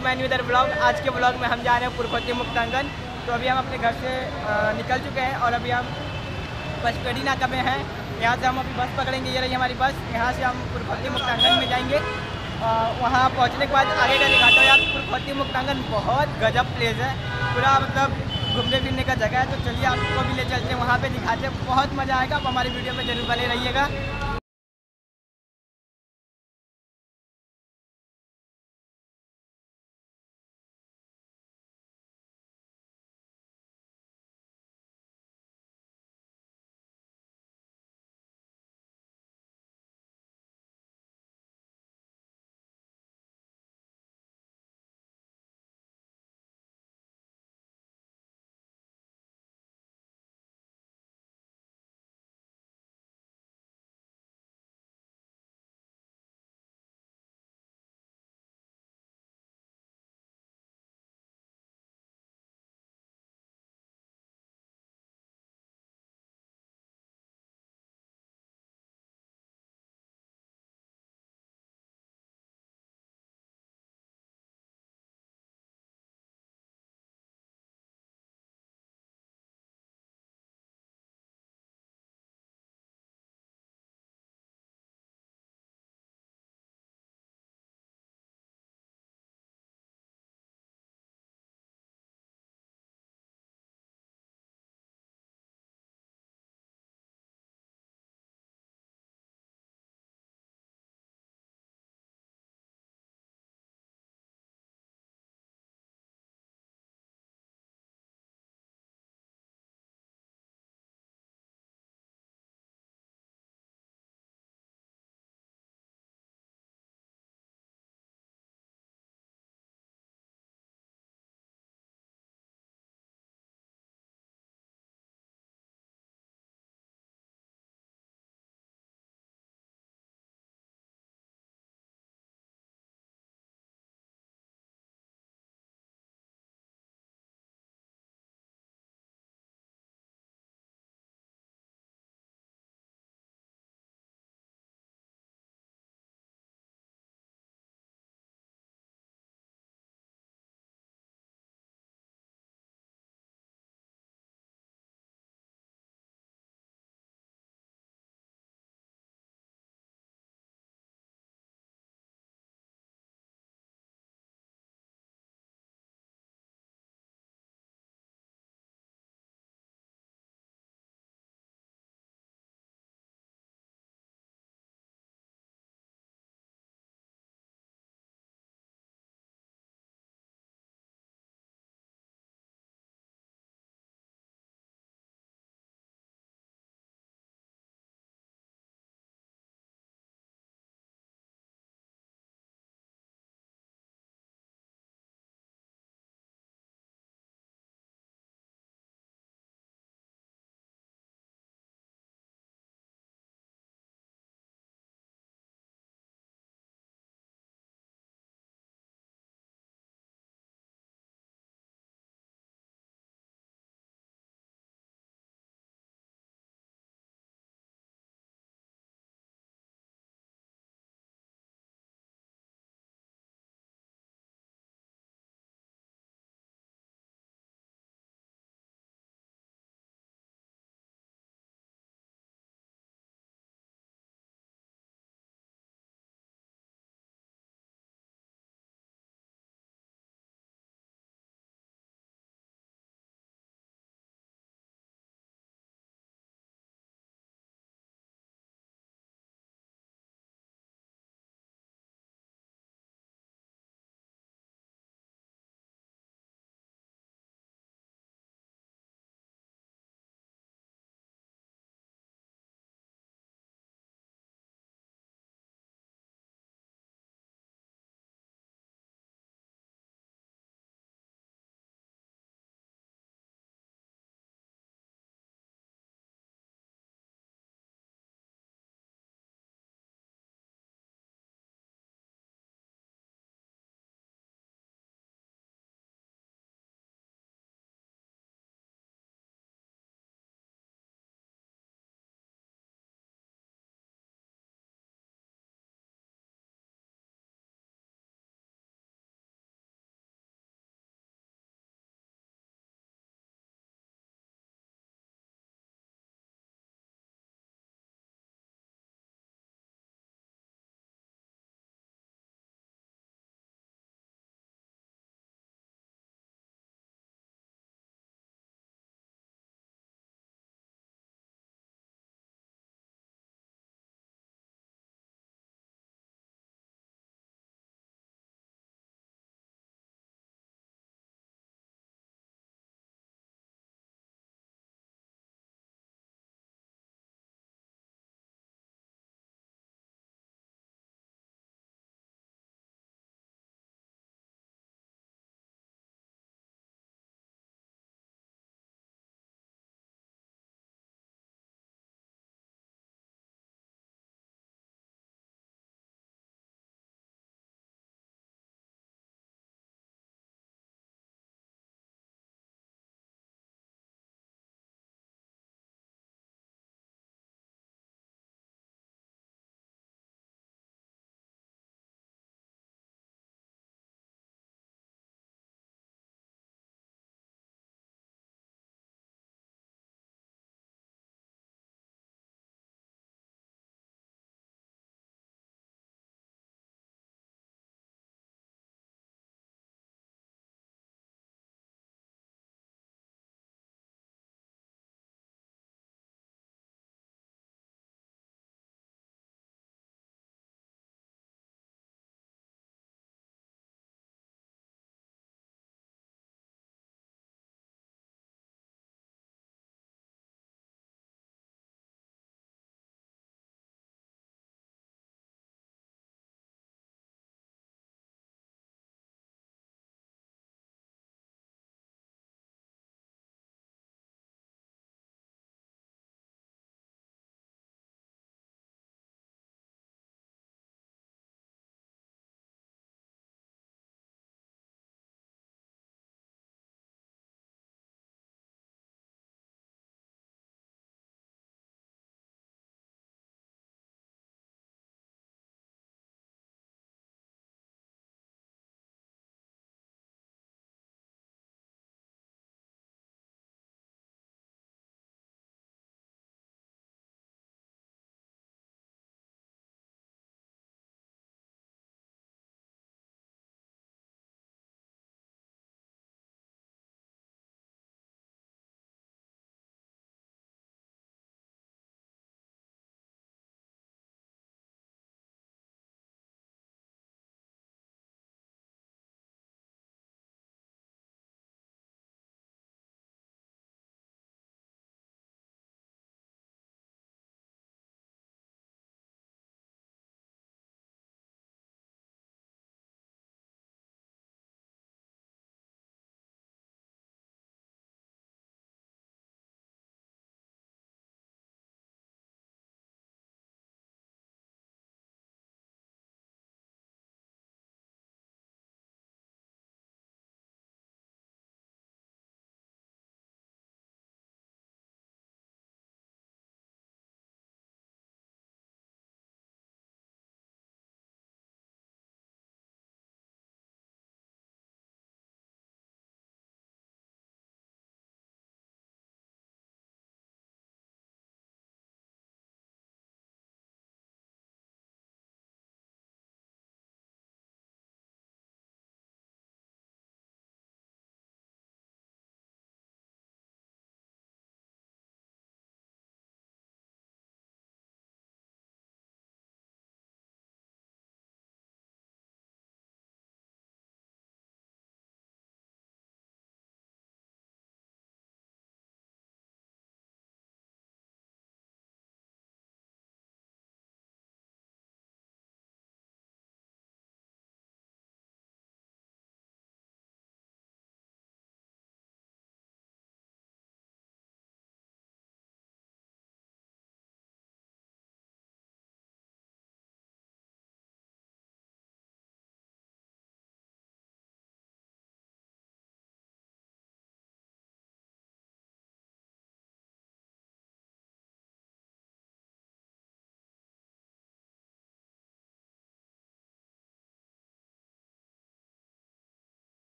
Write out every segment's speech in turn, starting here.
Man विदर blog, आज के blog में हम जा रहे हैं पुरखोती मुक्तांगन। तो अभी हम अपने घर से निकल चुके हैं और अभी हम पचपेड़ी नाका में हैं। यहाँ से हम अभी बस पकड़ेंगे, ये रही हमारी बस। यहाँ से हम पुरखोती मुक्तांगन में जाएँगे। वहाँ पहुँचने के बाद आगे का दिखाता यार पुरखोती मुक्तांगन बहुत गजब प्लेस है। पूरा मतलब घूमने फिरने का जगह है। तो चलिए आपको भी ले चलते हैं, वहाँ पर दिखाते हैं। बहुत मज़ा आएगा, आप हमारी वीडियो में ज़रूर बने रहिएगा।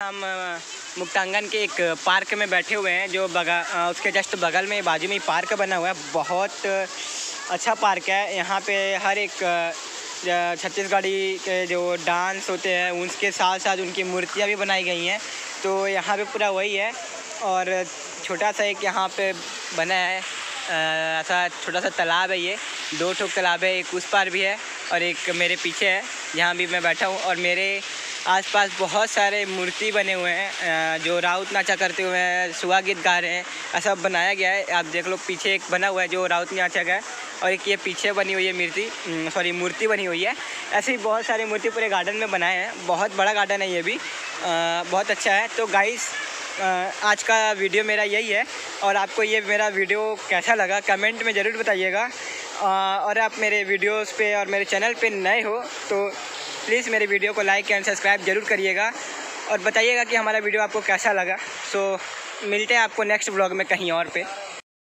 हम मुक्तांगन के एक पार्क में बैठे हुए हैं, जो बगा उसके जस्ट बगल में, बाजू में पार्क बना हुआ है। बहुत अच्छा पार्क है। यहाँ पे हर एक छत्तीसगढ़ी के जो डांस होते हैं उसके साथ साथ उनकी मूर्तियाँ भी बनाई गई हैं। तो यहाँ पे पूरा वही है। और छोटा सा एक यहाँ पे बना है ऐसा छोटा सा तालाब है ये। दो ठोक तालाब है, एक उस पार भी है और एक मेरे पीछे है। जहाँ भी मैं बैठा हूँ और मेरे आसपास बहुत सारे मूर्ति बने हुए हैं जो राउत नाचा करते हुए हैं, सुहा गीत गा रहे हैं, ऐसा बनाया गया है। आप देख लो, पीछे एक बना हुआ है जो राउत नाचा का है, और एक ये पीछे बनी हुई है मूर्ति सॉरी मूर्ति बनी हुई है। ऐसे ही बहुत सारी मूर्ति पूरे गार्डन में बनाए हैं, बहुत बड़ा गार्डन है ये भी बहुत अच्छा है। तो गाइस आज का वीडियो मेरा यही है, और आपको ये मेरा वीडियो कैसा लगा कमेंट में ज़रूर बताइएगा। और आप मेरे वीडियोस पे और मेरे चैनल पे नए हो तो प्लीज़ मेरे वीडियो को लाइक एंड सब्सक्राइब ज़रूर करिएगा और बताइएगा कि हमारा वीडियो आपको कैसा लगा। सो मिलते हैं आपको नेक्स्ट ब्लॉग में कहीं और पे।